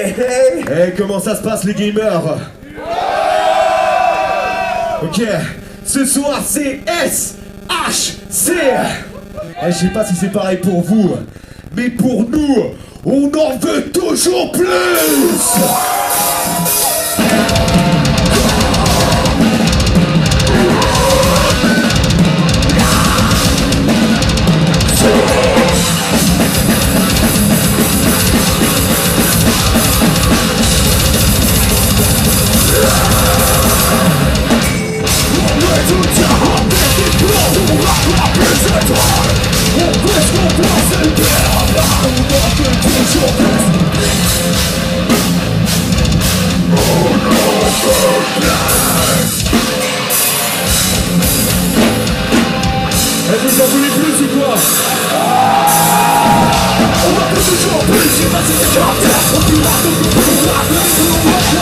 Hey, hey, comment ça se passe les gamers? Ok, ce soir c'est SHC Eh, Je sais pas si c'est pareil pour vous, mais pour nous, on en veut toujours plus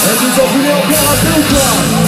Eh, vous en voulez encore un peu ou quoi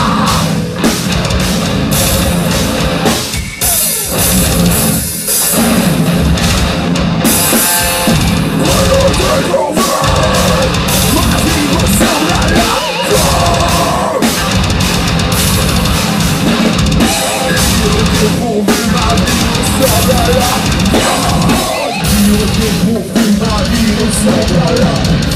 Sobrará Dios de confirmar y no sobrará